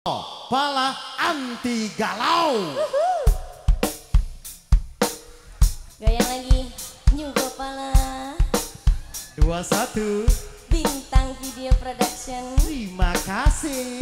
Pala anti galau. Goyang lagi. Nyugo pala. Dua satu. Bintang Video Production. Terima kasih.